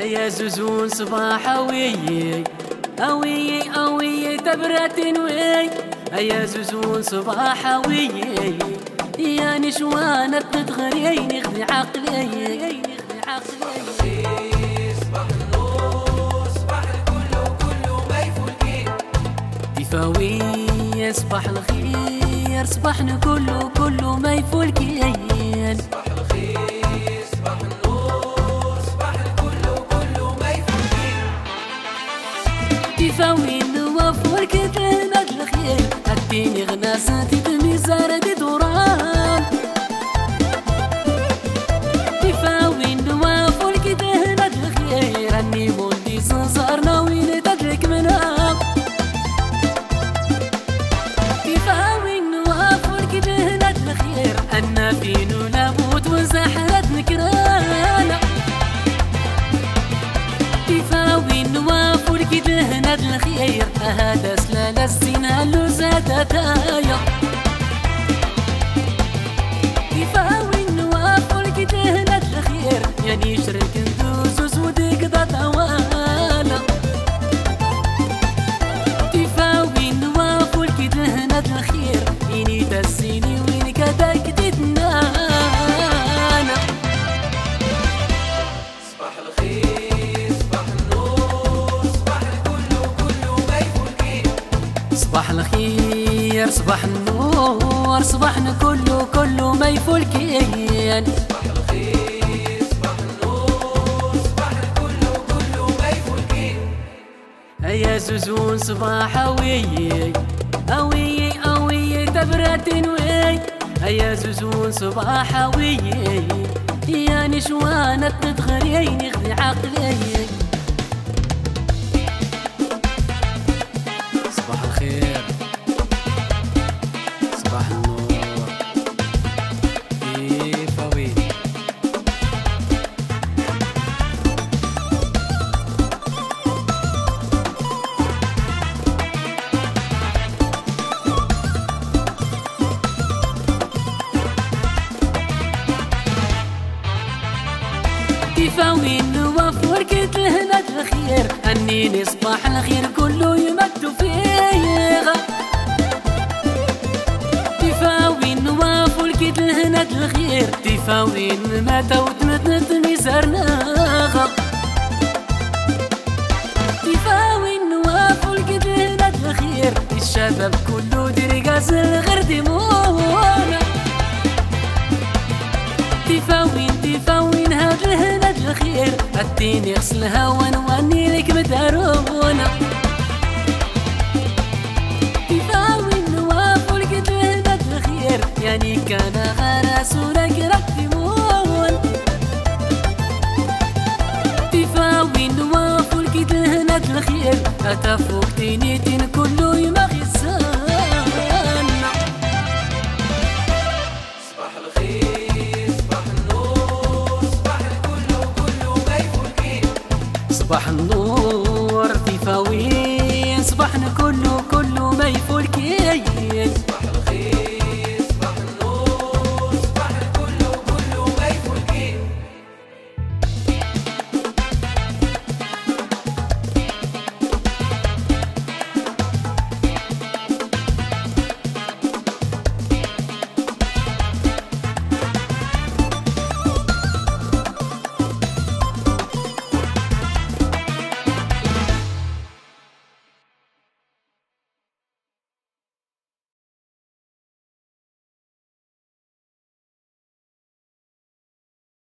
يا زوزون صباح اوي اوي اوي تبرة وي يا زوزون صباح اوي يا نشوانة تتغري نخذي عقلي عقلي. صباح صباح الخير صباحنا كله كله ما دفاوي نوف والكتلنا الخير؟ اديني غناساتي بميزار زادتايا تفاوي النواف لهنا الخير يعني شرك ندوس وديك ضد وأنا تفاوي النواف لهنا الخير إني تسيني وين كداك تتنانا صباح الخير صباح النور الخير صباح النور صباحنا كله كله ما يفولكين صباح الخير صباح النور صباح الكل وكله ما يفوتني يا زوزون صباح اوي اوي اوي تبرة وي يا زوزون صباح اوي يا نشوانة تدخلي نخذي عقلي تفاوي النواف وركت لهنا الخير أني صباح الخير كله يمد فيه تفاوي النواف وركت لهنا الخير تفاوي مات وتمتنت ميزارنا تفاوي النواف وركت لهنا الخير الشباب كله درقاس الغير دمونا الخير اديني غسلها ونواني لك مدارونا تفاوين نواف ولقيت الهنا الخير يعني كان غراس ولك ركبون تفاوين نواف ولقيت الهنا الخير اتفو 啊！